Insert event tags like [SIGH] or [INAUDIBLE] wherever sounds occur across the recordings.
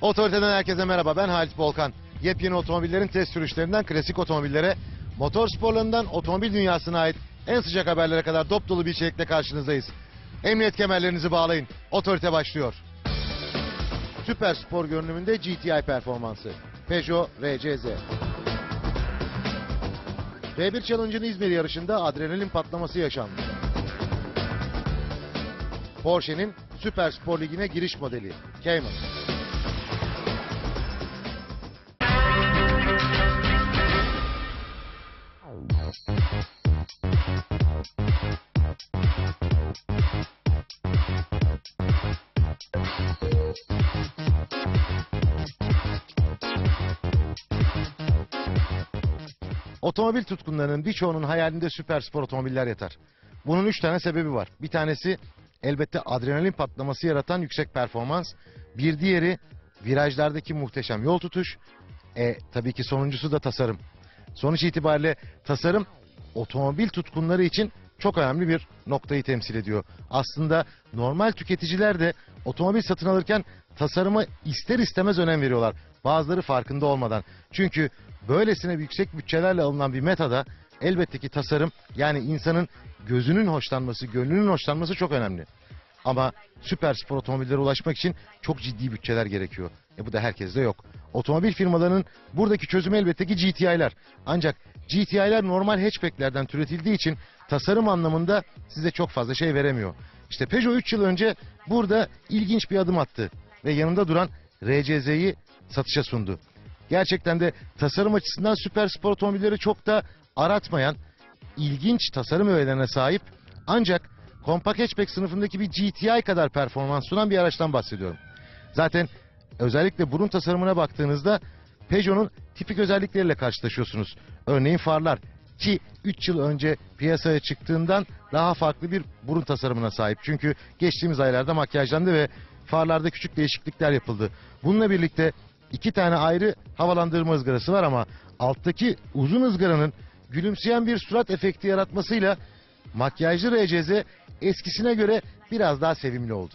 Otoriteden herkese merhaba. Ben Halit Volkan. Yepyeni otomobillerin test sürüşlerinden klasik otomobillere, motor sporlarından otomobil dünyasına ait en sıcak haberlere kadar dop dolu bir içerikle karşınızdayız. Emniyet kemerlerinizi bağlayın. Otorite başlıyor. Süper spor görünümünde GTI performansı. Peugeot RCZ. R1 Challenge'ın İzmir yarışında adrenalin patlaması yaşandı. Porsche'nin Süper Spor Ligi'ne giriş modeli Cayman. Otomobil tutkunlarının birçoğunun hayalinde süper spor otomobiller yatar. Bunun üç tane sebebi var. Bir tanesi elbette adrenalin patlaması yaratan yüksek performans. Bir diğeri virajlardaki muhteşem yol tutuş. E tabii ki sonuncusu da tasarım. Sonuç itibariyle tasarım otomobil tutkunları için çok önemli bir noktayı temsil ediyor. Aslında normal tüketiciler de otomobil satın alırken tasarıma ister istemez önem veriyorlar. Bazıları farkında olmadan. Çünkü böylesine yüksek bütçelerle alınan bir metada elbette ki tasarım yani insanın gözünün hoşlanması, gönlünün hoşlanması çok önemli. Ama süper spor otomobillere ulaşmak için çok ciddi bütçeler gerekiyor. E bu da herkeste yok. Otomobil firmalarının buradaki çözümü elbette ki GTI'ler. Ancak GTI'ler normal hatchback'lerden türetildiği için tasarım anlamında size çok fazla şey veremiyor. İşte Peugeot 3 yıl önce burada ilginç bir adım attı ve yanında duran RCZ'yi satışa sundu. Gerçekten de tasarım açısından süper spor otomobilleri çok da aratmayan ilginç tasarım öğelerine sahip ancak kompakt hatchback sınıfındaki bir GTI kadar performans sunan bir araçtan bahsediyorum. Zaten özellikle burun tasarımına baktığınızda Peugeot'un tipik özellikleriyle karşılaşıyorsunuz. Örneğin farlar ki 3 yıl önce piyasaya çıktığından daha farklı bir burun tasarımına sahip. Çünkü geçtiğimiz aylarda makyajlandı ve farlarda küçük değişiklikler yapıldı. Bununla birlikte iki tane ayrı havalandırma ızgarası var ama alttaki uzun ızgaranın gülümseyen bir surat efekti yaratmasıyla makyajlı RCZ eskisine göre biraz daha sevimli oldu.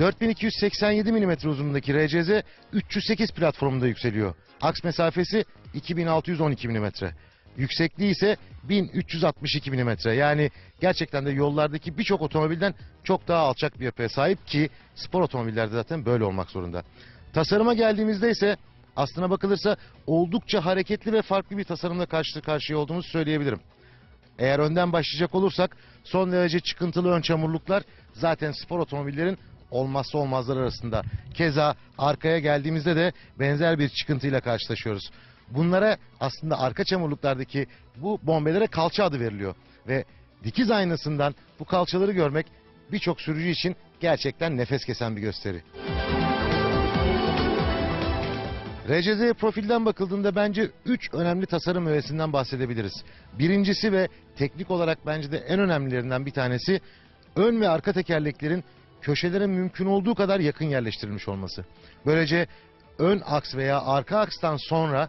4287 mm uzunluğundaki RCZ 308 platformunda yükseliyor. Aks mesafesi 2612 mm. Yüksekliği ise 1362 mm. Yani gerçekten de yollardaki birçok otomobilden çok daha alçak bir yapıya sahip ki spor otomobillerde zaten böyle olmak zorunda. Tasarıma geldiğimizde ise aslına bakılırsa oldukça hareketli ve farklı bir tasarımla karşı karşıya olduğumuzu söyleyebilirim. Eğer önden başlayacak olursak son derece çıkıntılı ön çamurluklar zaten spor otomobillerin olmazsa olmazlar arasında. Keza arkaya geldiğimizde de benzer bir çıkıntıyla karşılaşıyoruz. Bunlara aslında arka çamurluklardaki bu bombelere kalça adı veriliyor. Ve dikiz aynasından bu kalçaları görmek birçok sürücü için gerçekten nefes kesen bir gösteri. RCZ profilden bakıldığında bence 3 önemli tasarım öğesinden bahsedebiliriz. Birincisi ve teknik olarak bence de en önemlilerinden bir tanesi ön ve arka tekerleklerin köşelere mümkün olduğu kadar yakın yerleştirilmiş olması. Böylece ön aks veya arka akstan sonra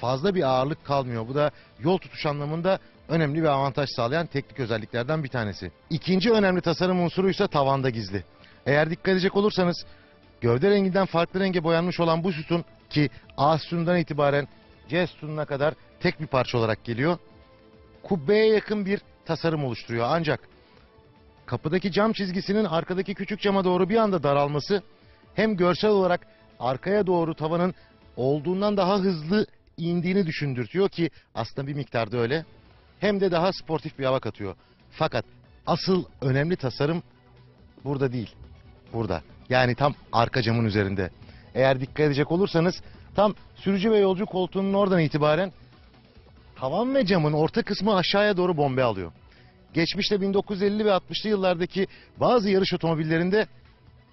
fazla bir ağırlık kalmıyor. Bu da yol tutuş anlamında önemli bir avantaj sağlayan teknik özelliklerden bir tanesi. İkinci önemli tasarım unsuru ise tavanda gizli. Eğer dikkat edecek olursanız gövde renginden farklı renge boyanmış olan bu sütun ki A sütundan itibaren C sütununa kadar tek bir parça olarak geliyor. Kubbeye yakın bir tasarım oluşturuyor. Ancak kapıdaki cam çizgisinin arkadaki küçük cama doğru bir anda daralması hem görsel olarak arkaya doğru tavanın olduğundan daha hızlı indiğini düşündürtüyor ki aslında bir miktarda öyle. Hem de daha sportif bir hava katıyor. Fakat asıl önemli tasarım burada değil. Burada. Yani tam arka camın üzerinde. Eğer dikkat edecek olursanız tam sürücü ve yolcu koltuğunun oradan itibaren tavan ve camın orta kısmı aşağıya doğru bombe alıyor. Geçmişte 1950 ve 60'lı yıllardaki bazı yarış otomobillerinde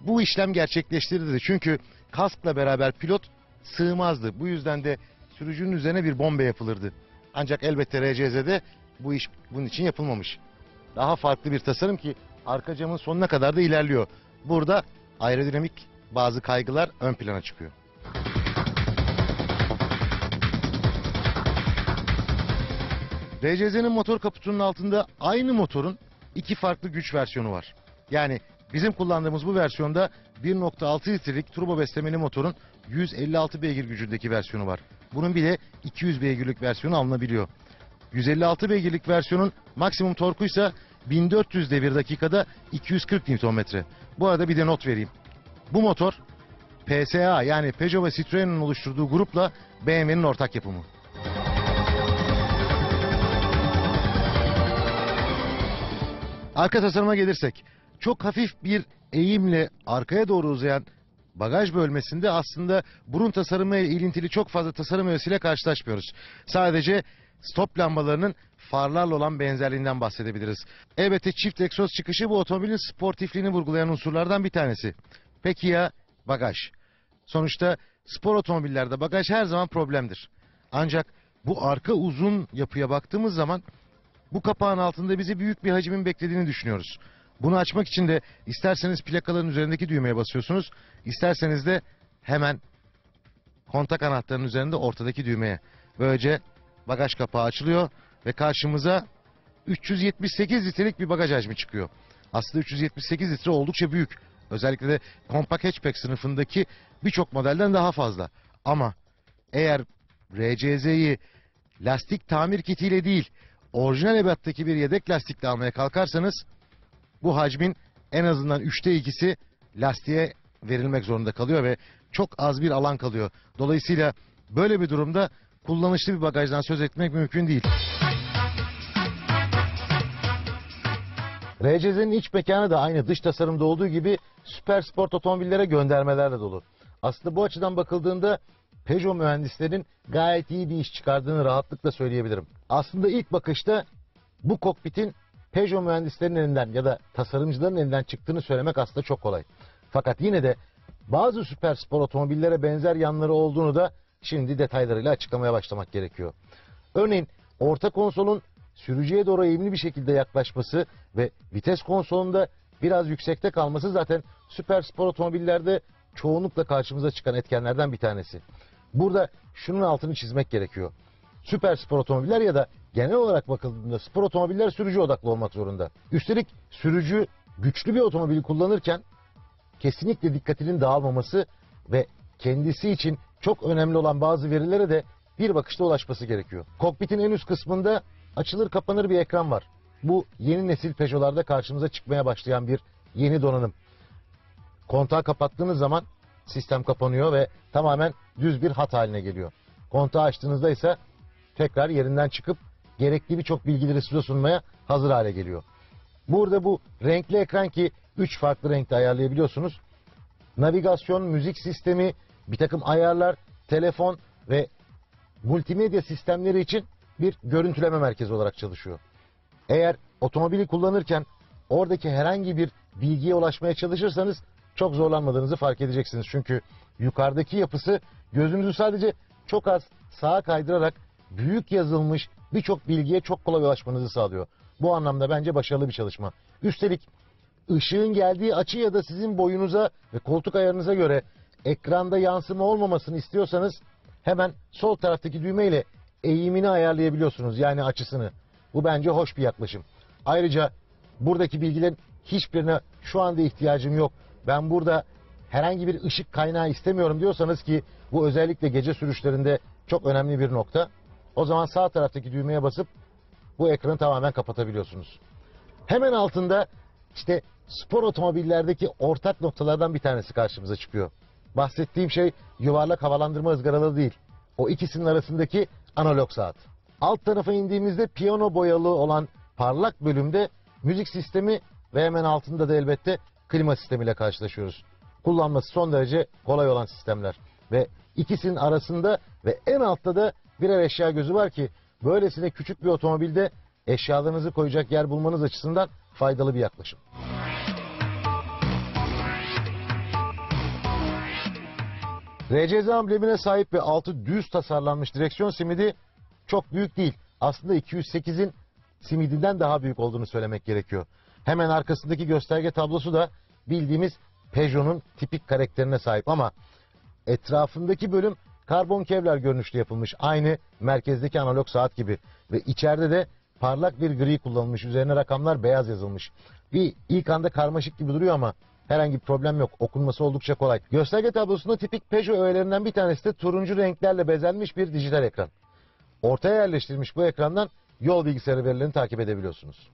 bu işlem gerçekleştirildi. Çünkü kaskla beraber pilot sığmazdı. Bu yüzden de sürücünün üzerine bir bombe yapılırdı. Ancak elbette RCZ'de bu iş bunun için yapılmamış. Daha farklı bir tasarım ki arka camın sonuna kadar da ilerliyor. Burada aerodinamik bazı kaygılar ön plana çıkıyor. RCZ'nin motor kaputunun altında aynı motorun iki farklı güç versiyonu var. Yani bizim kullandığımız bu versiyonda 1.6 litrelik turbo beslemeli motorun 156 beygir gücündeki versiyonu var. Bunun bile 200 beygirlik versiyonu alınabiliyor. 156 beygirlik versiyonun maksimum torku ise 1400 devir dakikada 240 Nm. Bu arada bir de not vereyim. Bu motor PSA yani Peugeot ve Citroen'in oluşturduğu grupla BMW'nin ortak yapımı. Arka tasarıma gelirsek çok hafif bir eğimle arkaya doğru uzayan bagaj bölmesinde aslında burun tasarımı ile ilintili çok fazla tasarım öğesiyle karşılaşmıyoruz. Sadece stop lambalarının farlarla olan benzerliğinden bahsedebiliriz. Elbette çift egzoz çıkışı bu otomobilin sportifliğini vurgulayan unsurlardan bir tanesi. Peki ya bagaj? Sonuçta spor otomobillerde bagaj her zaman problemdir. Ancak bu arka uzun yapıya baktığımız zaman bu kapağın altında bizi büyük bir hacmin beklediğini düşünüyoruz. Bunu açmak için de isterseniz plakaların üzerindeki düğmeye basıyorsunuz, isterseniz de hemen kontak anahtarının üzerinde ortadaki düğmeye. Böylece bagaj kapağı açılıyor ve karşımıza 378 litrelik bir bagaj hacmi çıkıyor. Aslında 378 litre oldukça büyük. Özellikle de Compact Hatchback sınıfındaki birçok modelden daha fazla. Ama eğer RCZ'yi lastik tamir kitiyle değil, orijinal ebattaki bir yedek lastikle almaya kalkarsanız bu hacmin en azından üçte ikisi lastiğe verilmek zorunda kalıyor ve çok az bir alan kalıyor. Dolayısıyla böyle bir durumda kullanışlı bir bagajdan söz etmek mümkün değil. RCZ'nin iç mekanı da aynı dış tasarımda olduğu gibi süper sport otomobillere göndermelerle dolu. Aslında bu açıdan bakıldığında Peugeot mühendislerin gayet iyi bir iş çıkardığını rahatlıkla söyleyebilirim. Aslında ilk bakışta bu kokpitin Peugeot mühendislerinin elinden ya da tasarımcıların elinden çıktığını söylemek aslında çok kolay. Fakat yine de bazı süper spor otomobillere benzer yanları olduğunu da şimdi detaylarıyla açıklamaya başlamak gerekiyor. Örneğin orta konsolun sürücüye doğru eğimli bir şekilde yaklaşması ve vites konsolunda biraz yüksekte kalması zaten süper spor otomobillerde çoğunlukla karşımıza çıkan etkenlerden bir tanesi. Burada şunun altını çizmek gerekiyor. Süper spor otomobiller ya da genel olarak bakıldığında spor otomobiller sürücü odaklı olmak zorunda. Üstelik sürücü güçlü bir otomobili kullanırken kesinlikle dikkatinin dağılmaması ve kendisi için çok önemli olan bazı verilere de bir bakışta ulaşması gerekiyor. Kokpitin en üst kısmında açılır kapanır bir ekran var. Bu yeni nesil Peugeot'larda karşımıza çıkmaya başlayan bir yeni donanım. Kontağı kapattığınız zaman sistem kapanıyor ve tamamen düz bir hat haline geliyor. Kontağı açtığınızda ise tekrar yerinden çıkıp gerekli birçok bilgileri size sunmaya hazır hale geliyor. Burada bu renkli ekran ki 3 farklı renkte ayarlayabiliyorsunuz. Navigasyon, müzik sistemi, bir takım ayarlar, telefon ve multimedya sistemleri için bir görüntüleme merkezi olarak çalışıyor. Eğer otomobili kullanırken oradaki herhangi bir bilgiye ulaşmaya çalışırsanız çok zorlanmadığınızı fark edeceksiniz. Çünkü yukarıdaki yapısı gözünüzü sadece çok az sağa kaydırarak büyük yazılmış birçok bilgiye çok kolay ulaşmanızı sağlıyor. Bu anlamda bence başarılı bir çalışma. Üstelik ışığın geldiği açı ya da sizin boyunuza ve koltuk ayarınıza göre ekranda yansıma olmamasını istiyorsanız hemen sol taraftaki düğmeyle eğimini ayarlayabiliyorsunuz yani açısını. Bu bence hoş bir yaklaşım. Ayrıca buradaki bilgilerin hiçbirine şu anda ihtiyacım yok. Ben burada herhangi bir ışık kaynağı istemiyorum diyorsanız ki bu özellikle gece sürüşlerinde çok önemli bir nokta. O zaman sağ taraftaki düğmeye basıp bu ekranı tamamen kapatabiliyorsunuz. Hemen altında işte spor otomobillerdeki ortak noktalardan bir tanesi karşımıza çıkıyor. Bahsettiğim şey yuvarlak havalandırma ızgaraları değil. O ikisinin arasındaki analog saat. Alt tarafa indiğimizde piyano boyalı olan parlak bölümde müzik sistemi ve hemen altında da elbette klima sistemiyle karşılaşıyoruz. Kullanması son derece kolay olan sistemler. Ve ikisinin arasında ve en altta da birer eşya gözü var ki böylesine küçük bir otomobilde eşyalarınızı koyacak yer bulmanız açısından faydalı bir yaklaşım. RCZ amblemine sahip ve altı düz tasarlanmış direksiyon simidi çok büyük değil. Aslında 208'in simidinden daha büyük olduğunu söylemek gerekiyor. Hemen arkasındaki gösterge tablosu da bildiğimiz Peugeot'un tipik karakterine sahip ama etrafındaki bölüm karbon kevlar görünüşlü yapılmış. Aynı merkezdeki analog saat gibi ve içeride de parlak bir gri kullanılmış. Üzerine rakamlar beyaz yazılmış. Bir ilk anda karmaşık gibi duruyor ama herhangi bir problem yok. Okunması oldukça kolay. Gösterge tablosunda tipik Peugeot öğelerinden bir tanesi de turuncu renklerle bezenmiş bir dijital ekran. Ortaya yerleştirilmiş bu ekrandan yol bilgisayarı verilerini takip edebiliyorsunuz.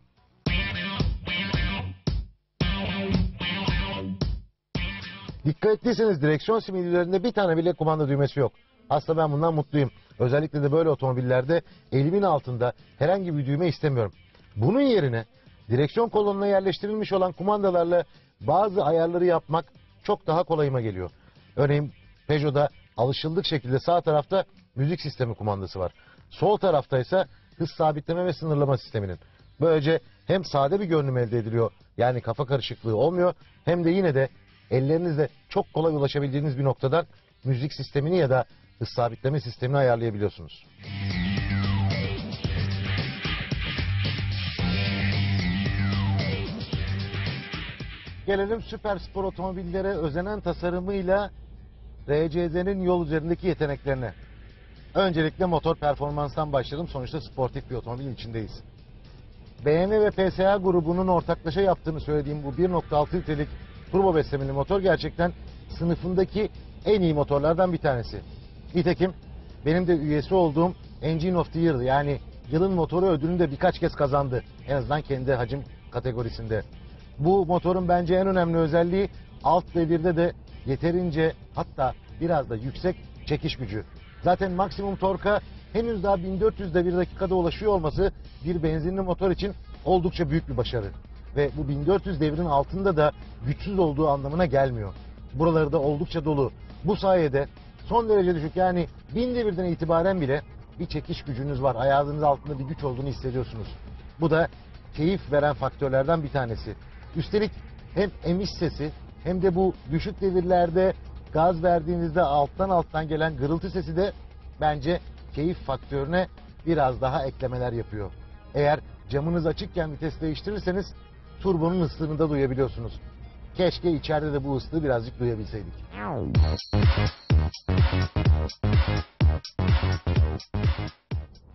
Dikkat ettiyseniz direksiyon simüllerinde bir tane bile kumanda düğmesi yok. Aslında ben bundan mutluyum. Özellikle de böyle otomobillerde elimin altında herhangi bir düğme istemiyorum. Bunun yerine direksiyon kolonuna yerleştirilmiş olan kumandalarla bazı ayarları yapmak çok daha kolayıma geliyor. Örneğin Peugeot'da alışıldık şekilde sağ tarafta müzik sistemi kumandası var. Sol tarafta ise hız sabitleme ve sınırlama sisteminin. Böylece hem sade bir görünüm elde ediliyor yani kafa karışıklığı olmuyor hem de yine de ellerinizle çok kolay ulaşabildiğiniz bir noktadan müzik sistemini ya da hız sabitleme sistemini ayarlayabiliyorsunuz. Gelelim süper spor otomobillere özenen tasarımıyla RCZ'nin yol üzerindeki yeteneklerine. Öncelikle motor performanstan başlayalım. Sonuçta sportif bir otomobilin içindeyiz. BMW ve PSA grubunun ortaklaşa yaptığını söylediğim bu 1.6 litrelik turbo beslemeli motor gerçekten sınıfındaki en iyi motorlardan bir tanesi. Nitekim benim de üyesi olduğum Engine of the Year yani yılın motoru ödülünü de birkaç kez kazandı. En azından kendi hacim kategorisinde. Bu motorun bence en önemli özelliği alt devirde de yeterince hatta biraz da yüksek çekiş gücü. Zaten maksimum torka henüz daha 1400 devir dakikada ulaşıyor olması bir benzinli motor için oldukça büyük bir başarı. Ve bu 1400 devirin altında da güçsüz olduğu anlamına gelmiyor. Buraları da oldukça dolu. Bu sayede son derece düşük yani 1000 devirden itibaren bile bir çekiş gücünüz var. Ayağınız altında bir güç olduğunu hissediyorsunuz. Bu da keyif veren faktörlerden bir tanesi. Üstelik hem emiş sesi hem de bu düşük devirlerde gaz verdiğinizde alttan alttan gelen gırıltı sesi de bence keyif faktörüne biraz daha eklemeler yapıyor. Eğer camınız açıkken vites değiştirirseniz turbonun ıslığını da duyabiliyorsunuz. Keşke içeride de bu ıslığı birazcık duyabilseydik.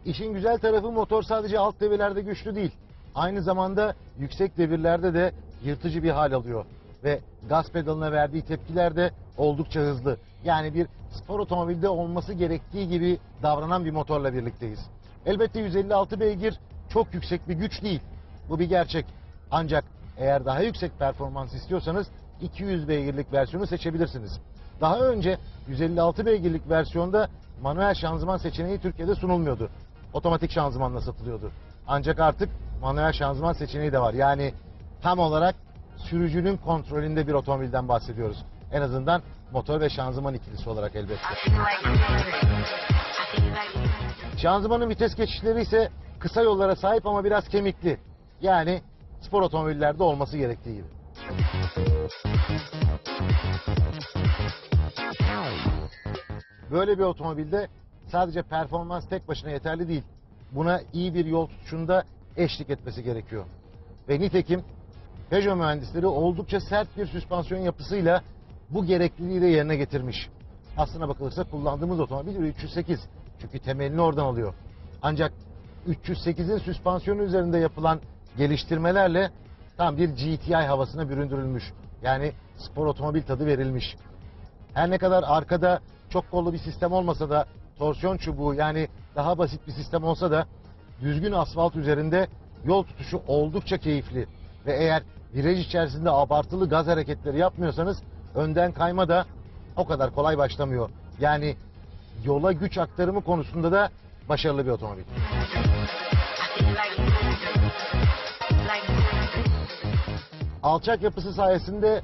İşin güzel tarafı motor sadece alt devirlerde güçlü değil. Aynı zamanda yüksek devirlerde de yırtıcı bir hal alıyor. Ve gaz pedalına verdiği tepkiler de oldukça hızlı. Yani bir spor otomobilde olması gerektiği gibi davranan bir motorla birlikteyiz. Elbette 156 beygir çok yüksek bir güç değil. Bu bir gerçek. Ancak eğer daha yüksek performans istiyorsanız 200 beygirlik versiyonu seçebilirsiniz. Daha önce 156 beygirlik versiyonda manuel şanzıman seçeneği Türkiye'de sunulmuyordu. Otomatik şanzımanla satılıyordu. Ancak artık manuel şanzıman seçeneği de var. Yani tam olarak sürücünün kontrolünde bir otomobilden bahsediyoruz. En azından motor ve şanzıman ikilisi olarak elbette. Şanzımanın vites geçişleri ise kısa yollara sahip ama biraz kemikli. Yani spor otomobillerde olması gerektiği gibi. Böyle bir otomobilde sadece performans tek başına yeterli değil. Buna iyi bir yol tutuşunda eşlik etmesi gerekiyor. Ve nitekim Peugeot mühendisleri oldukça sert bir süspansiyon yapısıyla bu gerekliliği de yerine getirmiş. Aslına bakılırsa kullandığımız otomobil 308. Çünkü temelini oradan alıyor. Ancak 308'in süspansiyonu üzerinde yapılan geliştirmelerle tam bir GTI havasına büründürülmüş. Yani spor otomobil tadı verilmiş. Her ne kadar arkada çok kollu bir sistem olmasa da torsiyon çubuğu yani daha basit bir sistem olsa da düzgün asfalt üzerinde yol tutuşu oldukça keyifli. Ve eğer viraj içerisinde abartılı gaz hareketleri yapmıyorsanız önden kayma da o kadar kolay başlamıyor. Yani yola güç aktarımı konusunda da başarılı bir otomobil. Alçak yapısı sayesinde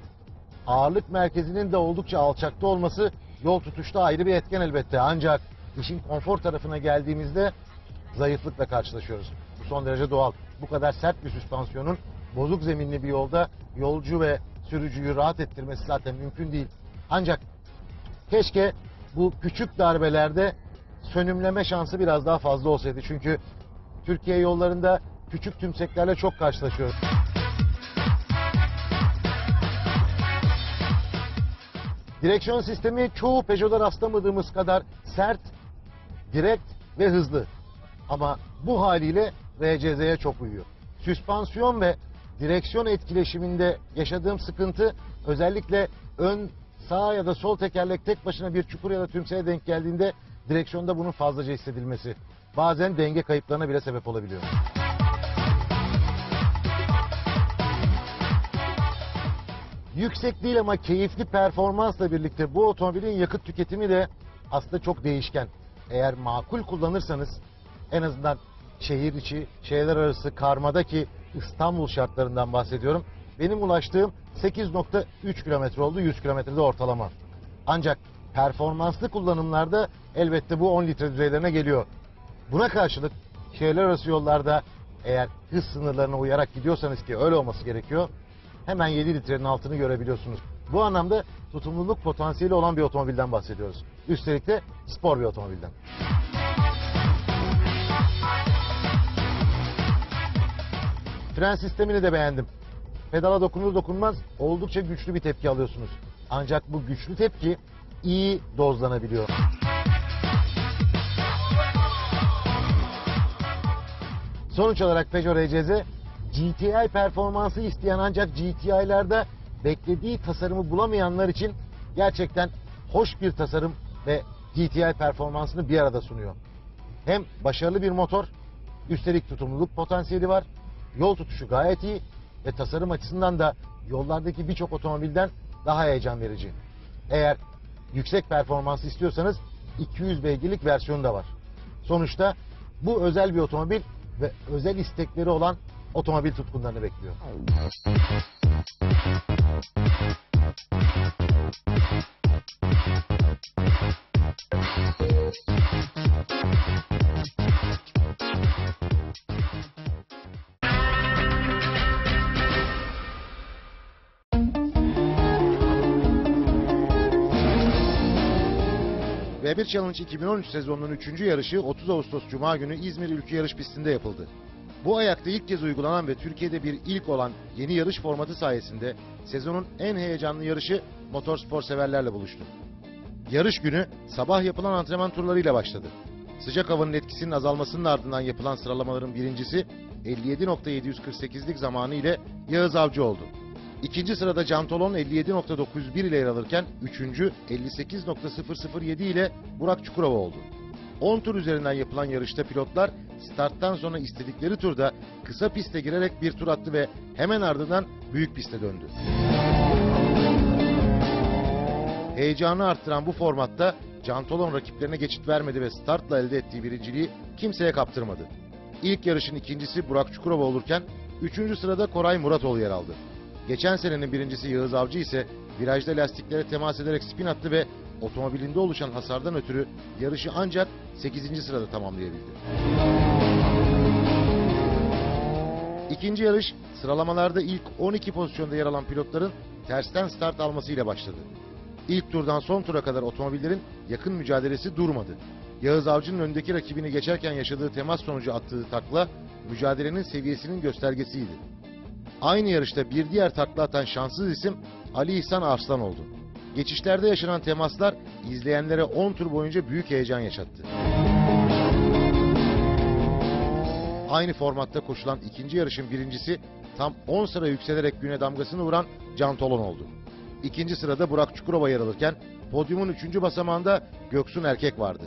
ağırlık merkezinin de oldukça alçakta olması yol tutuşta ayrı bir etken elbette. Ancak işin konfor tarafına geldiğimizde zayıflıkla karşılaşıyoruz. Bu son derece doğal. Bu kadar sert bir süspansiyonun bozuk zeminli bir yolda yolcu ve sürücüyü rahat ettirmesi zaten mümkün değil. Ancak keşke bu küçük darbelerde sönümleme şansı biraz daha fazla olsaydı. Çünkü Türkiye yollarında küçük tümseklerle çok karşılaşıyoruz. Direksiyon sistemi çoğu Peugeot'da rastlamadığımız kadar sert, direkt ve hızlı. Ama bu haliyle RCZ'ye çok uyuyor. Süspansiyon ve direksiyon etkileşiminde yaşadığım sıkıntı özellikle ön sağ ya da sol tekerlek tek başına bir çukur ya da tümseye denk geldiğinde direksiyonda bunun fazlaca hissedilmesi. Bazen denge kayıplarına bile sebep olabiliyor. Yüksek değil ama keyifli performansla birlikte bu otomobilin yakıt tüketimi de aslında çok değişken. Eğer makul kullanırsanız en azından şehir içi, şehirler arası karmadaki İstanbul şartlarından bahsediyorum. Benim ulaştığım 8.3 kilometre oldu 100 kilometrede ortalama. Ancak performanslı kullanımlarda elbette bu 10 litre düzeylerine geliyor. Buna karşılık şehirler arası yollarda eğer hız sınırlarına uyarak gidiyorsanız ki öyle olması gerekiyor hemen 7 litrenin altını görebiliyorsunuz. Bu anlamda tutumluluk potansiyeli olan bir otomobilden bahsediyoruz. Üstelik de spor bir otomobilden. Fren sistemini de beğendim. Pedala dokunur dokunmaz oldukça güçlü bir tepki alıyorsunuz. Ancak bu güçlü tepki iyi dozlanabiliyor. Sonuç olarak Peugeot RCZ GTI performansı isteyen ancak GTI'lerde beklediği tasarımı bulamayanlar için gerçekten hoş bir tasarım ve GTI performansını bir arada sunuyor. Hem başarılı bir motor, üstelik tutumluluk potansiyeli var, yol tutuşu gayet iyi ve tasarım açısından da yollardaki birçok otomobilden daha heyecan verici. Eğer yüksek performans istiyorsanız 200 beygirlik versiyonu da var. Sonuçta bu özel bir otomobil ve özel istekleri olan otomobil tutkunlarını bekliyor. V1 Challenge 2013 sezonunun 3. yarışı 30 Ağustos Cuma günü İzmir Ülke Yarış Pisti'nde yapıldı. Bu ayakta ilk kez uygulanan ve Türkiye'de bir ilk olan yeni yarış formatı sayesinde sezonun en heyecanlı yarışı motorspor severlerle buluştu. Yarış günü sabah yapılan antrenman turlarıyla başladı. Sıcak havanın etkisinin azalmasının ardından yapılan sıralamaların birincisi 57.748'lik zamanı ile Yağız Avcı oldu. İkinci sırada Cantolon 57.901 ile yer alırken üçüncü 58.007 ile Burak Çukurova oldu. 10 tur üzerinden yapılan yarışta pilotlar starttan sonra istedikleri turda kısa piste girerek bir tur attı ve hemen ardından büyük piste döndü. Heyecanı arttıran bu formatta Cantolon rakiplerine geçit vermedi ve startla elde ettiği birinciliği kimseye kaptırmadı. İlk yarışın ikincisi Burak Çukurova olurken üçüncü sırada Koray Muratoğlu yer aldı. Geçen senenin birincisi Yağız Avcı ise virajda lastiklere temas ederek spin attı ve otomobilinde oluşan hasardan ötürü yarışı ancak 8. sırada tamamlayabildi. İkinci yarış sıralamalarda ilk 12 pozisyonda yer alan pilotların tersten start almasıyla başladı. İlk turdan son tura kadar otomobillerin yakın mücadelesi durmadı. Yağız Avcı'nın öndeki rakibini geçerken yaşadığı temas sonucu attığı takla mücadelenin seviyesinin göstergesiydi. Aynı yarışta bir diğer takla atan şanssız isim Ali İhsan Arslan oldu. Geçişlerde yaşanan temaslar izleyenlere 10 tur boyunca büyük heyecan yaşattı. Aynı formatta koşulan ikinci yarışın birincisi tam 10 sıra yükselerek güne damgasını vuran Can Tolon oldu. İkinci sırada Burak Çukurova yer alırken podyumun üçüncü basamağında Göksun Erkek vardı.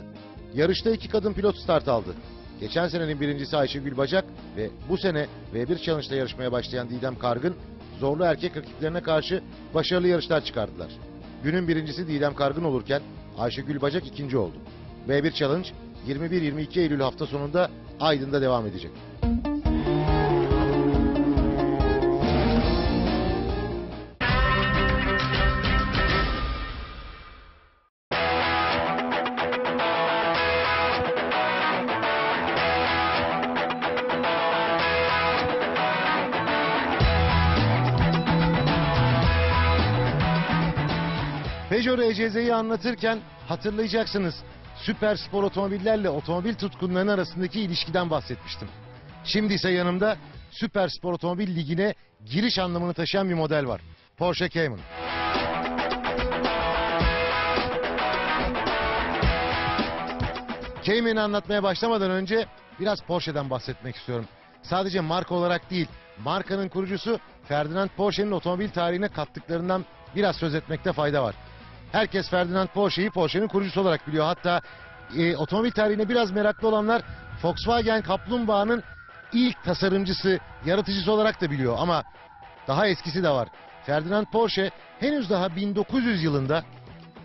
Yarışta iki kadın pilot start aldı. Geçen senenin birincisi Ayşegül Bacak ve bu sene V1 Challenge'da yarışmaya başlayan Didem Kargın zorlu erkek rakiplerine karşı başarılı yarışlar çıkardılar. Günün birincisi Didem Kargın olurken Ayşegül Bacak ikinci oldu. V1 Challenge 21-22 Eylül hafta sonunda Aydın'da devam edecek. Peugeot RCZ'yi anlatırken hatırlayacaksınız süper spor otomobillerle otomobil tutkunlarının arasındaki ilişkiden bahsetmiştim. Şimdi ise yanımda süper spor otomobil ligine giriş anlamını taşıyan bir model var. Porsche Cayman. Cayman'ı anlatmaya başlamadan önce biraz Porsche'den bahsetmek istiyorum. sadece marka olarak değil, markanın kurucusu Ferdinand Porsche'nin otomobil tarihine kattıklarından biraz söz etmekte fayda var. Herkes Ferdinand Porsche'yi Porsche'nin kurucusu olarak biliyor. Hatta e, otomobil tarihine biraz meraklı olanlar Volkswagen Kaplumbağa'nın ilk tasarımcısı, yaratıcısı olarak da biliyor ama daha eskisi de var. Ferdinand Porsche henüz daha 1900 yılında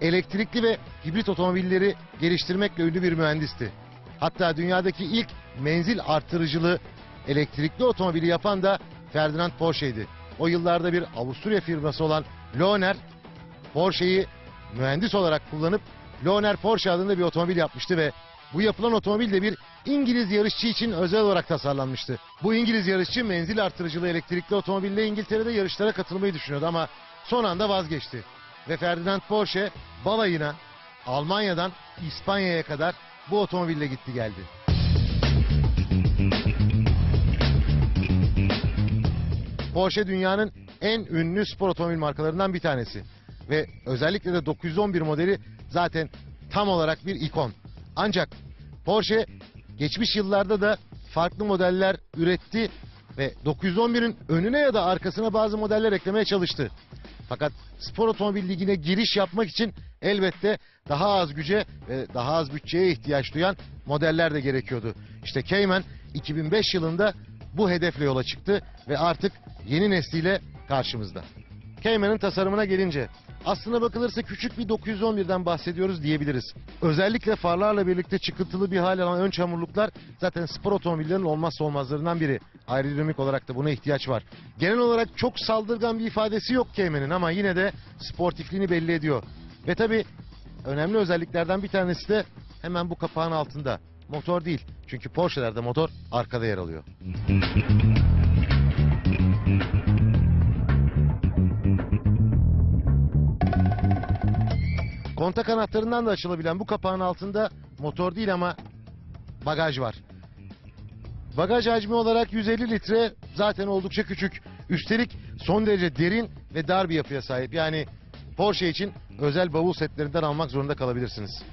elektrikli ve hibrit otomobilleri geliştirmekle ünlü bir mühendisti. Hatta dünyadaki ilk menzil artırıcılı elektrikli otomobili yapan da Ferdinand Porsche'ydi. O yıllarda bir Avusturya firması olan Lohner Porsche'yi mühendis olarak kullanıp Lohner Porsche adında bir otomobil yapmıştı ve bu yapılan otomobil de bir İngiliz yarışçı için özel olarak tasarlanmıştı. Bu İngiliz yarışçı menzil artırıcılı elektrikli otomobille İngiltere'de yarışlara katılmayı düşünüyordu ama son anda vazgeçti. Ve Ferdinand Porsche balayına Almanya'dan İspanya'ya kadar bu otomobille gitti geldi. Porsche dünyanın en ünlü spor otomobil markalarından bir tanesi. Ve özellikle de 911 modeli zaten tam olarak bir ikon. Ancak Porsche geçmiş yıllarda da farklı modeller üretti ve 911'in önüne ya da arkasına bazı modeller eklemeye çalıştı. Fakat spor otomobil ligine giriş yapmak için elbette daha az güce ve daha az bütçeye ihtiyaç duyan modeller de gerekiyordu. İşte Cayman 2005 yılında bu hedefle yola çıktı ve artık yeni nesliyle karşımızda. Cayman'ın tasarımına gelince aslına bakılırsa küçük bir 911'den bahsediyoruz diyebiliriz. Özellikle farlarla birlikte çıkıntılı bir hal alan ön çamurluklar zaten spor otomobillerinin olmazsa olmazlarından biri. Aerodinamik olarak da buna ihtiyaç var. Genel olarak çok saldırgan bir ifadesi yok Cayman'ın ama yine de sportifliğini belli ediyor. Ve tabi önemli özelliklerden bir tanesi de hemen bu kapağın altında. Motor değil. Çünkü Porsche'lerde motor arkada yer alıyor. [LAUGHS] Kontak anahtarından da açılabilen bu kapağın altında motor değil ama bagaj var. Bagaj hacmi olarak 150 litre zaten oldukça küçük. Üstelik son derece derin ve dar bir yapıya sahip. Yani Porsche için özel bavul setlerinden almak zorunda kalabilirsiniz.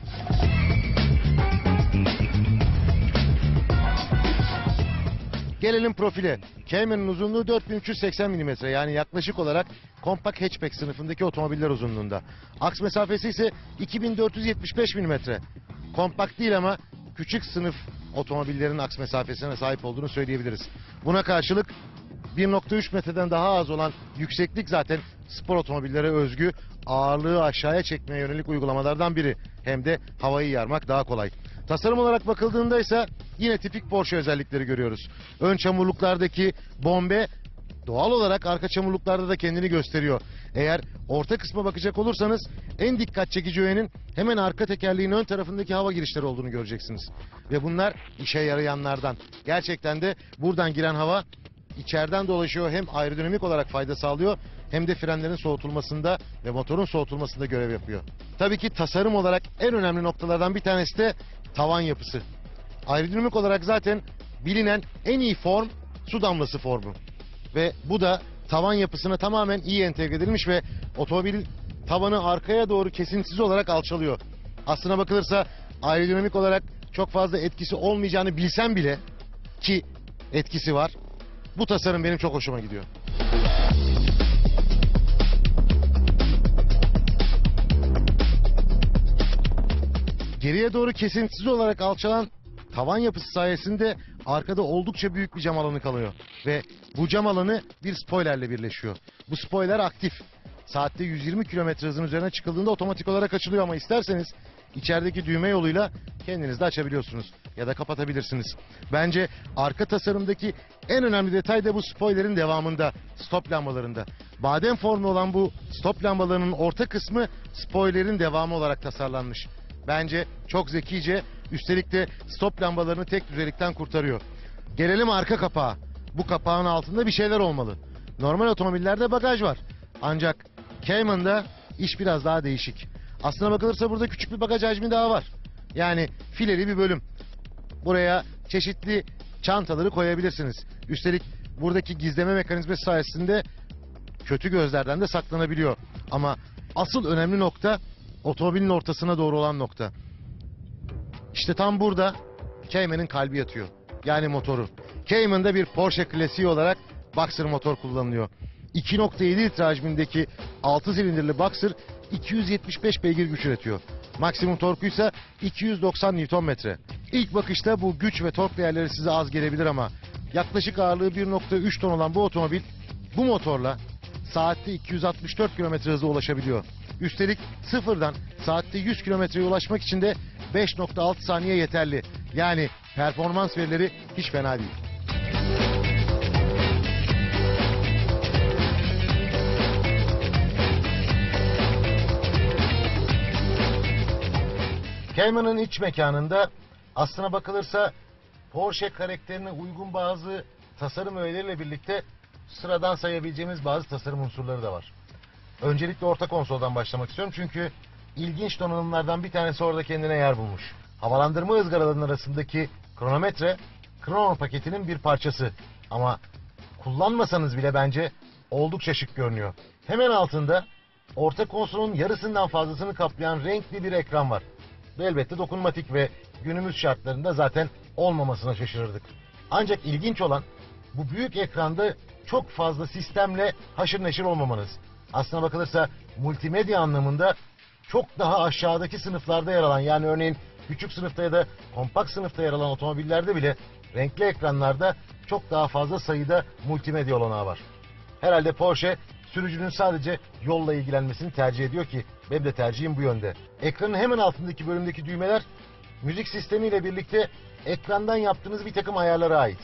Gelelim profile. Cayman'ın uzunluğu 4380 mm yani yaklaşık olarak kompakt hatchback sınıfındaki otomobiller uzunluğunda. Aks mesafesi ise 2475 mm. Kompakt değil ama küçük sınıf otomobillerin aks mesafesine sahip olduğunu söyleyebiliriz. Buna karşılık 1.3 metreden daha az olan yükseklik zaten spor otomobillere özgü ağırlığı aşağıya çekmeye yönelik uygulamalardan biri. Hem de havayı yarmak daha kolay. Tasarım olarak bakıldığında ise yine tipik Porsche özellikleri görüyoruz. Ön çamurluklardaki bombe doğal olarak arka çamurluklarda da kendini gösteriyor. Eğer orta kısma bakacak olursanız en dikkat çekici öğenin hemen arka tekerleğin ön tarafındaki hava girişleri olduğunu göreceksiniz. Ve bunlar işe yarayanlardan. Gerçekten de buradan giren hava içeriden dolaşıyor hem aerodinamik olarak fayda sağlıyor hem de frenlerin soğutulmasında ve motorun soğutulmasında görev yapıyor. Tabii ki tasarım olarak en önemli noktalardan bir tanesi de tavan yapısı. Aerodinamik olarak zaten bilinen en iyi form su damlası formu. Ve bu da tavan yapısına tamamen iyi entegre edilmiş ve otomobilin tavanı arkaya doğru kesintisiz olarak alçalıyor. Aslına bakılırsa aerodinamik olarak çok fazla etkisi olmayacağını bilsem bile ki etkisi var. Bu tasarım benim çok hoşuma gidiyor. Geriye doğru kesintisiz olarak alçalan tavan yapısı sayesinde arkada oldukça büyük bir cam alanı kalıyor. Ve bu cam alanı bir spoilerle birleşiyor. Bu spoiler aktif. Saatte 120 km hızın üzerine çıkıldığında otomatik olarak açılıyor ama isterseniz içerideki düğme yoluyla kendiniz de açabiliyorsunuz ya da kapatabilirsiniz. Bence arka tasarımdaki en önemli detay da bu spoilerin devamında, stop lambalarında. Badem formlu olan bu stop lambalarının orta kısmı spoilerin devamı olarak tasarlanmış. Bence çok zekice, üstelik de stop lambalarını tek düzelikten kurtarıyor. Gelelim arka kapağa. Bu kapağın altında bir şeyler olmalı. Normal otomobillerde bagaj var. Ancak Cayman'da iş biraz daha değişik. Aslına bakılırsa burada küçük bir bagaj hacmi daha var. Yani fileli bir bölüm. Buraya çeşitli çantaları koyabilirsiniz. Üstelik buradaki gizleme mekanizması sayesinde kötü gözlerden de saklanabiliyor. Ama asıl önemli nokta otomobilin ortasına doğru olan nokta. İşte tam burada Cayman'ın kalbi yatıyor. Yani motoru. Cayman'da bir Porsche klasiği olarak Boxer motor kullanılıyor. 2.7 litre hacmindeki 6 silindirli Boxer 275 beygir güç üretiyor. Maksimum torku ise 290 Nm. İlk bakışta bu güç ve tork değerleri size az gelebilir ama yaklaşık ağırlığı 1.3 ton olan bu otomobil bu motorla saatte 264 km hıza ulaşabiliyor. Üstelik sıfırdan saatte 100 kilometreye ulaşmak için de 5.6 saniye yeterli. Yani performans verileri hiç fena değil. Cayman'ın iç mekanında aslına bakılırsa Porsche karakterine uygun bazı tasarım öğeleriyle birlikte sıradan sayabileceğimiz bazı tasarım unsurları da var. Öncelikle orta konsoldan başlamak istiyorum çünkü ilginç donanımlardan bir tanesi orada kendine yer bulmuş. Havalandırma ızgaralarının arasındaki kronometre Chrono paketinin bir parçası ama kullanmasanız bile bence oldukça şık görünüyor. Hemen altında orta konsolun yarısından fazlasını kaplayan renkli bir ekran var. Bu elbette dokunmatik ve günümüz şartlarında zaten olmamasına şaşırırdık. Ancak ilginç olan bu büyük ekranda çok fazla sistemle haşır neşir olmamanız. Aslına bakılırsa multimedya anlamında çok daha aşağıdaki sınıflarda yer alan yani örneğin küçük sınıfta ya da kompakt sınıfta yer alan otomobillerde bile renkli ekranlarda çok daha fazla sayıda multimedya olanağı var. Herhalde Porsche sürücünün sadece yolla ilgilenmesini tercih ediyor ki benim de tercihim bu yönde. Ekranın hemen altındaki bölümdeki düğmeler müzik sistemiyle birlikte ekrandan yaptığınız bir takım ayarlara ait.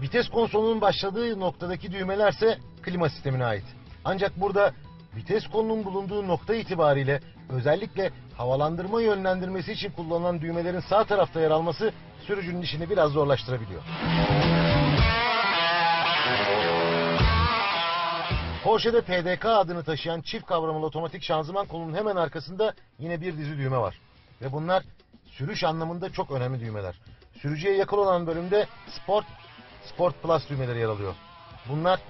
Vites konsolunun başladığı noktadaki düğmelerse klima sistemine ait. Ancak burada vites kolunun bulunduğu nokta itibariyle özellikle havalandırma yönlendirmesi için kullanılan düğmelerin sağ tarafta yer alması sürücünün işini biraz zorlaştırabiliyor. Porsche'de PDK adını taşıyan çift kavramalı otomatik şanzıman kolunun hemen arkasında yine bir dizi düğme var. Ve bunlar sürüş anlamında çok önemli düğmeler. Sürücüye yakın olan bölümde Sport, Sport Plus düğmeleri yer alıyor. Bunlar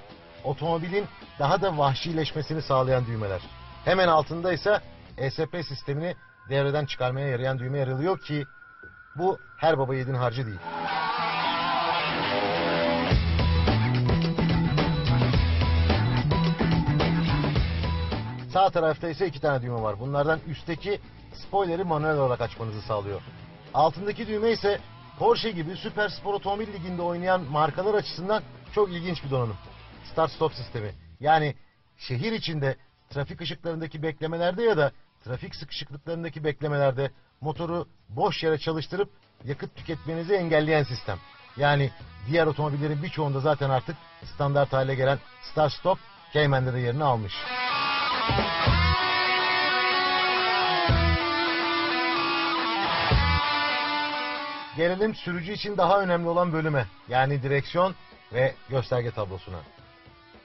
otomobilin daha da vahşileşmesini sağlayan düğmeler. Hemen altında ise ESP sistemini devreden çıkarmaya yarayan düğme yer alıyor ki bu her baba yiğidin harcı değil. Sağ tarafta ise iki tane düğme var. Bunlardan üstteki spoiler'i manuel olarak açmanızı sağlıyor. Altındaki düğme ise Porsche gibi süper spor otomobil liginde oynayan markalar açısından çok ilginç bir donanım. Start stop sistemi. Yani şehir içinde trafik ışıklarındaki beklemelerde ya da trafik sıkışıklıklarındaki beklemelerde motoru boş yere çalıştırıp yakıt tüketmenizi engelleyen sistem. Yani diğer otomobillerin birçoğunda zaten artık standart hale gelen start stop Cayman'da da yerini almış. Gelelim sürücü için daha önemli olan bölüme. Yani direksiyon ve gösterge tablosuna.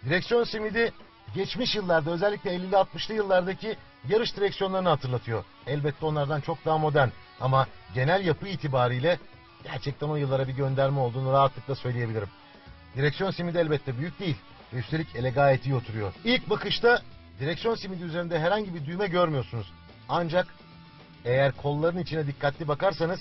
Direksiyon simidi geçmiş yıllarda özellikle 50'li 60'lı yıllardaki yarış direksiyonlarını hatırlatıyor. Elbette onlardan çok daha modern ama genel yapı itibariyle gerçekten o yıllara bir gönderme olduğunu rahatlıkla söyleyebilirim. Direksiyon simidi elbette büyük değil ve üstelik ele gayet iyi oturuyor. İlk bakışta direksiyon simidi üzerinde herhangi bir düğme görmüyorsunuz. Ancak eğer kolların içine dikkatli bakarsanız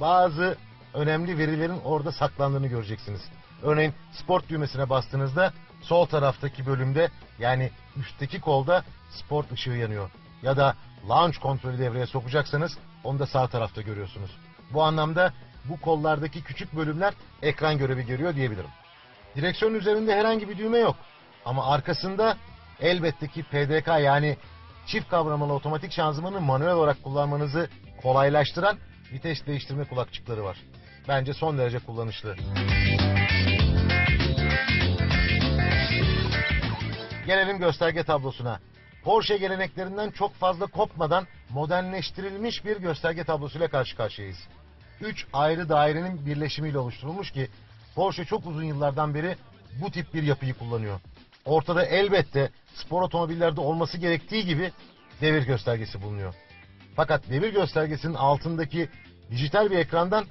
bazı önemli verilerin orada saklandığını göreceksiniz. Örneğin sport düğmesine bastığınızda sol taraftaki bölümde yani üstteki kolda sport ışığı yanıyor. Ya da launch kontrolü devreye sokacaksanız onu da sağ tarafta görüyorsunuz. Bu anlamda bu kollardaki küçük bölümler ekran görevi görüyor diyebilirim. Direksiyon üzerinde herhangi bir düğme yok. Ama arkasında elbette ki PDK yani çift kavramalı otomatik şanzımanı manuel olarak kullanmanızı kolaylaştıran vites değiştirme kulakçıkları var. Bence son derece kullanışlı. Gelelim gösterge tablosuna. Porsche geleneklerinden çok fazla kopmadan modernleştirilmiş bir gösterge tablosuyla karşı karşıyayız. Üç ayrı dairenin birleşimiyle oluşturulmuş ki Porsche çok uzun yıllardan beri bu tip bir yapıyı kullanıyor. Ortada elbette spor otomobillerde olması gerektiği gibi devir göstergesi bulunuyor. Fakat devir göstergesinin altındaki dijital bir ekrandan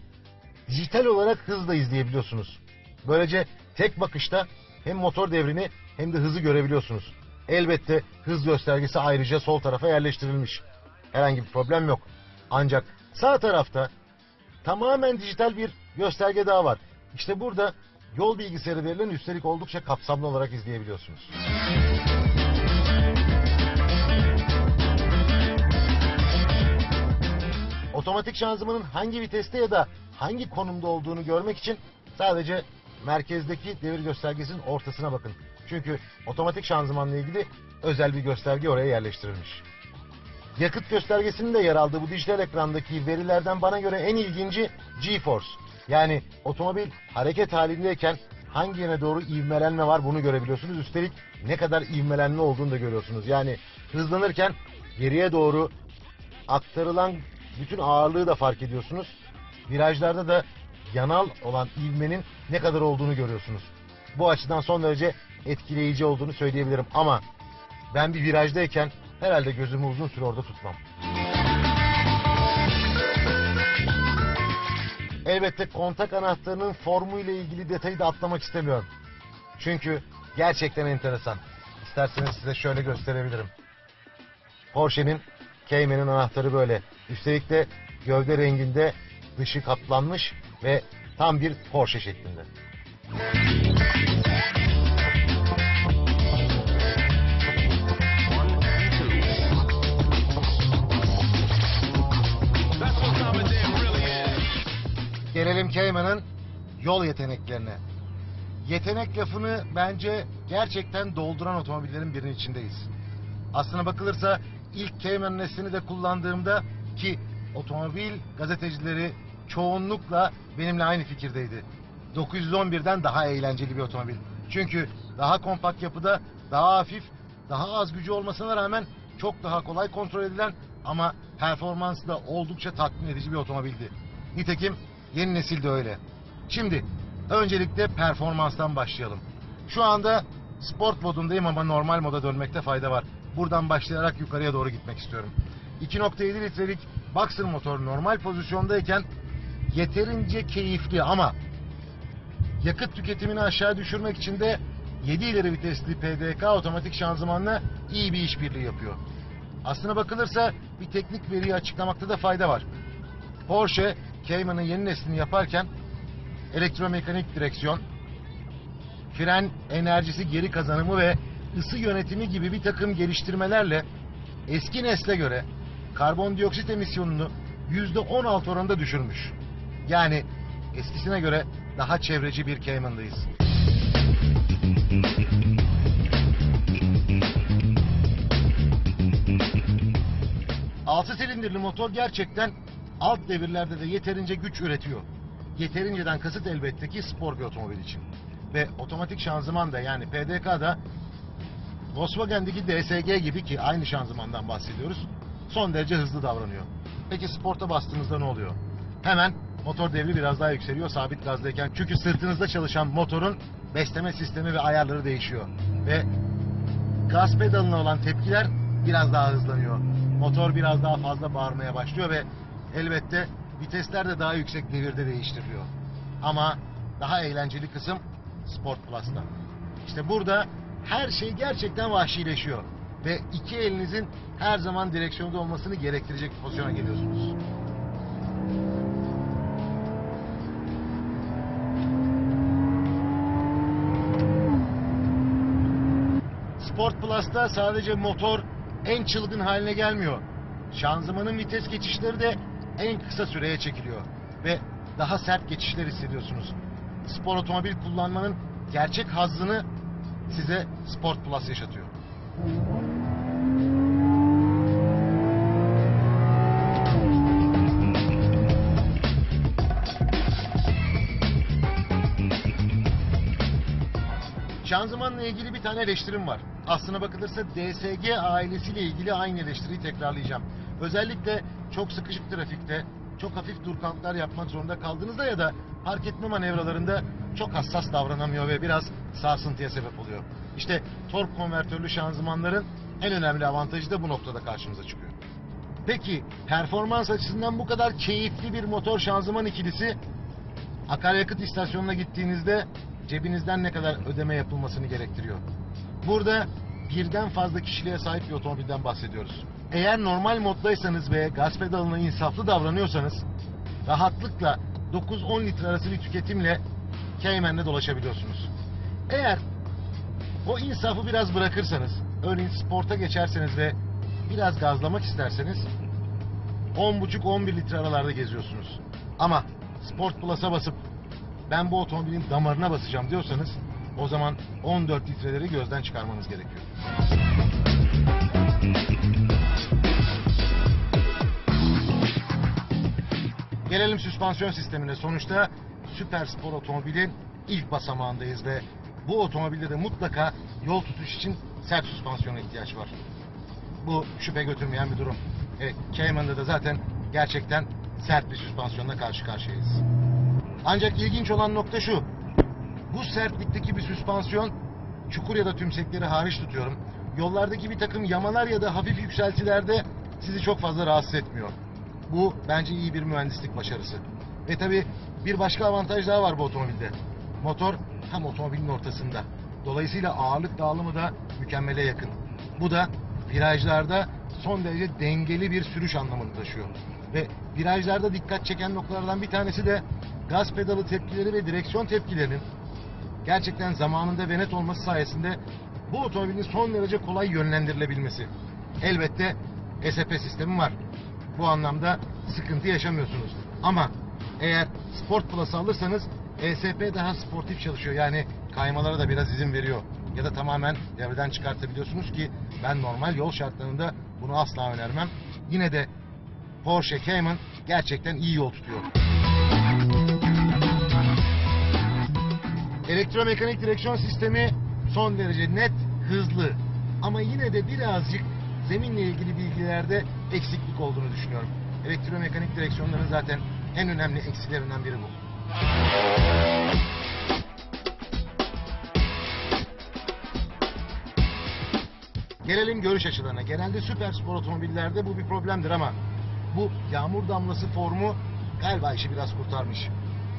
dijital olarak hızla izleyebiliyorsunuz. Böylece tek bakışta hem motor devrini hem de hızı görebiliyorsunuz. Elbette hız göstergesi ayrıca sol tarafa yerleştirilmiş. Herhangi bir problem yok. Ancak sağ tarafta tamamen dijital bir gösterge daha var. İşte burada yol bilgisayarı verilen üstelik oldukça kapsamlı olarak izleyebiliyorsunuz. Otomatik şanzımanın hangi viteste ya da hangi konumda olduğunu görmek için sadece merkezdeki devir göstergesinin ortasına bakın. Çünkü otomatik şanzımanla ilgili özel bir gösterge oraya yerleştirilmiş. Yakıt göstergesinin de yer aldığı bu dijital ekrandaki verilerden bana göre en ilginci G-Force. Yani otomobil hareket halindeyken hangi yöne doğru ivmelenme var bunu görebiliyorsunuz. Üstelik ne kadar ivmelenme olduğunu da görüyorsunuz. Yani hızlanırken geriye doğru aktarılan bütün ağırlığı da fark ediyorsunuz. Virajlarda da yanal olan ivmenin ne kadar olduğunu görüyorsunuz. Bu açıdan son derece etkileyici olduğunu söyleyebilirim ama ben bir virajdayken herhalde gözümü uzun süre orada tutmam. Elbette kontak anahtarının formuyla ilgili detayı da atlamak istemiyorum. Çünkü gerçekten enteresan. İsterseniz size şöyle gösterebilirim. Porsche'nin Cayman'ın anahtarı böyle. Üstelik de gövde renginde dışı kaplanmış ve tam bir Porsche şeklinde. Gelelim Cayman'ın yol yeteneklerine. Yetenek lafını bence gerçekten dolduran otomobillerin birinin içindeyiz. Aslına bakılırsa ilk Cayman neslini de kullandığımda ki otomobil gazetecileri çoğunlukla benimle aynı fikirdeydi. 911'den daha eğlenceli bir otomobil. Çünkü daha kompakt yapıda, daha hafif, daha az gücü olmasına rağmen çok daha kolay kontrol edilen ama performansı da oldukça tatmin edici bir otomobildi. Nitekim yeni nesil de öyle. Şimdi öncelikle performanstan başlayalım. Şu anda sport modundayım ama normal moda dönmekte fayda var. Buradan başlayarak yukarıya doğru gitmek istiyorum. 2.7 litrelik Boxer motor normal pozisyondayken yeterince keyifli ama yakıt tüketimini aşağı düşürmek için de 7 ileri vitesli PDK otomatik şanzımanla iyi bir işbirliği yapıyor. Aslına bakılırsa bir teknik veriyi açıklamakta da fayda var. Porsche Cayman'ın yeni neslini yaparken elektromekanik direksiyon, fren enerjisi geri kazanımı ve ısı yönetimi gibi bir takım geliştirmelerle eski nesle göre karbondioksit emisyonunu %16 oranında düşürmüş. Yani eskisine göre daha çevreci bir Cayman'dayız. Altı silindirli motor gerçekten alt devirlerde de yeterince güç üretiyor. Yeterinceden kasıt elbette ki spor bir otomobil için. Ve otomatik şanzıman da yani PDK da Volkswagen'deki DSG gibi ki aynı şanzımandan bahsediyoruz. Son derece hızlı davranıyor. Peki sporta bastığınızda ne oluyor? Hemen motor devri biraz daha yükseliyor sabit gazdayken. Çünkü sırtınızda çalışan motorun besleme sistemi ve ayarları değişiyor. Ve gaz pedalına olan tepkiler biraz daha hızlanıyor. Motor biraz daha fazla bağırmaya başlıyor ve elbette vitesler de daha yüksek devirde değiştiriliyor. Ama daha eğlenceli kısım Sport Plus'ta. İşte burada her şey gerçekten vahşileşiyor. Ve iki elinizin her zaman direksiyonda olmasını gerektirecek bir pozisyona geliyorsunuz. Sport Plus'ta sadece motor en çılgın haline gelmiyor. Şanzımanın vites geçişleri de en kısa süreye çekiliyor. Ve daha sert geçişler hissediyorsunuz. Spor otomobil kullanmanın gerçek hazzını size Sport Plus yaşatıyor. Şanzımanla ilgili bir tane eleştirim var. Aslına bakılırsa DSG ailesiyle ilgili aynı eleştiriyi tekrarlayacağım. Özellikle çok sıkışık trafikte, çok hafif durkantlar yapmak zorunda kaldığınızda ya da park etme manevralarında çok hassas davranamıyor ve biraz sarsıntıya sebep oluyor. İşte tork konvertörlü şanzımanların en önemli avantajı da bu noktada karşımıza çıkıyor. Peki performans açısından bu kadar keyifli bir motor şanzıman ikilisi akaryakıt istasyonuna gittiğinizde cebinizden ne kadar ödeme yapılmasını gerektiriyor. Burada birden fazla kişiliğe sahip bir otomobilden bahsediyoruz. Eğer normal moddaysanız ve gaz pedalına insaflı davranıyorsanız rahatlıkla 9-10 litre arası bir tüketimle Cayman'le dolaşabiliyorsunuz. Eğer o insafı biraz bırakırsanız, örneğin sporta geçerseniz ve biraz gazlamak isterseniz 10,5-11 litre aralarda geziyorsunuz. Ama Sport Plus'a basıp ben bu otomobilin damarına basacağım diyorsanız o zaman 14 litreleri gözden çıkarmanız gerekiyor. Gelelim süspansiyon sistemine. Sonuçta süper spor otomobilin ilk basamağındayız ve bu otomobilde de mutlaka yol tutuş için sert süspansiyona ihtiyaç var. Bu şüphe götürmeyen bir durum. E, Cayman'da da zaten gerçekten sert bir süspansiyonla karşı karşıyayız. Ancak ilginç olan nokta şu. Bu sertlikteki bir süspansiyon çukur ya da tümsekleri hariç tutuyorum. Yollardaki bir takım yamalar ya da hafif yükseltilerde sizi çok fazla rahatsız etmiyor. Bu bence iyi bir mühendislik başarısı. Ve tabi bir başka avantaj daha var bu otomobilde. Motor tam otomobilin ortasında. Dolayısıyla ağırlık dağılımı da mükemmele yakın. Bu da virajlarda son derece dengeli bir sürüş anlamını taşıyor. Ve virajlarda dikkat çeken noktalardan bir tanesi de gaz pedalı tepkileri ve direksiyon tepkilerinin gerçekten zamanında ve net olması sayesinde bu otomobilin son derece kolay yönlendirilebilmesi. Elbette ESP sistemi var. Bu anlamda sıkıntı yaşamıyorsunuz. Ama eğer Sport Plus alırsanız ESP daha sportif çalışıyor. Yani kaymalara da biraz izin veriyor. Ya da tamamen devreden çıkartabiliyorsunuz ki ben normal yol şartlarında bunu asla önermem. Yine de Porsche Cayman gerçekten iyi yol tutuyor. Elektromekanik direksiyon sistemi son derece net, hızlı. Ama yine de birazcık zeminle ilgili bilgilerde eksiklik olduğunu düşünüyorum. Elektromekanik direksiyonların zaten en önemli eksilerinden biri bu. Gelelim görüş açılarına. Genelde süper spor otomobillerde bu bir problemdir ama bu yağmur damlası formu galiba işi biraz kurtarmış.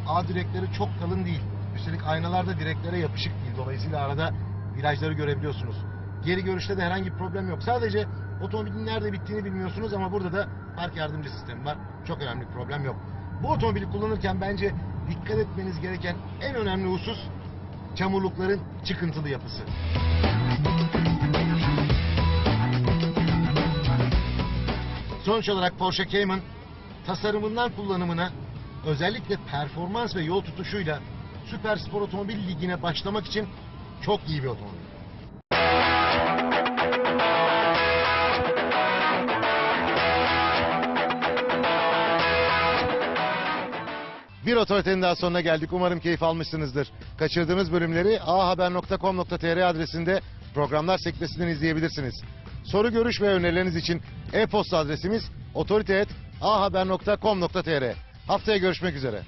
A direkleri çok kalın değil. Üstelik aynalar da direklere yapışık değil. Dolayısıyla arada virajları görebiliyorsunuz. Geri görüşte de herhangi bir problem yok. Sadece otomobilin nerede bittiğini bilmiyorsunuz ama burada da park yardımcı sistemi var. Çok önemli bir problem yok. Bu otomobili kullanırken bence dikkat etmeniz gereken en önemli husus çamurlukların çıkıntılı yapısı. Sonuç olarak Porsche Cayman tasarımından kullanımına özellikle performans ve yol tutuşuyla süper spor otomobil ligine başlamak için çok iyi bir otomobil. Bir otoritenin daha sonuna geldik. Umarım keyif almışsınızdır. Kaçırdığınız bölümleri ahaber.com.tr adresinde programlar sekmesinden izleyebilirsiniz. Soru, görüş ve önerileriniz için e-posta adresimiz otorite.ahaber.com.tr Haftaya görüşmek üzere.